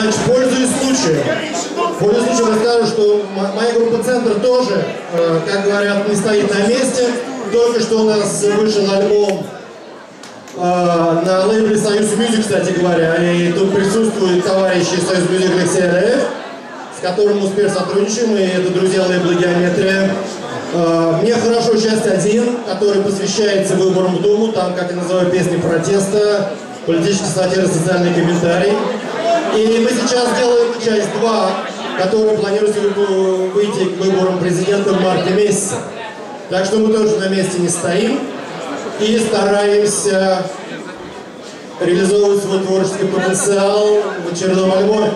Значит, пользуясь случаем, пользуясь случаем, расскажу, что моя группа «Центр» тоже, э, как говорят, не стоит на месте. Только что у нас вышел альбом э, на лейбле «Союз Мюзик», кстати говоря, и тут присутствуют товарищи «Союз Мюзик» Алексей РФ, с которым мы успешно сотрудничаем, и это друзья лейбла «Геометрия». Э, мне хорошо часть один, который посвящается выборам в Думу, там, как я называю, песни протеста, политические сатиры, социальные комментарии. И мы сейчас делаем часть 2, которая планируется выйти к выборам президента в марте месяце. Так что мы тоже на месте не стоим и стараемся реализовывать свой творческий потенциал в очередном альбоме.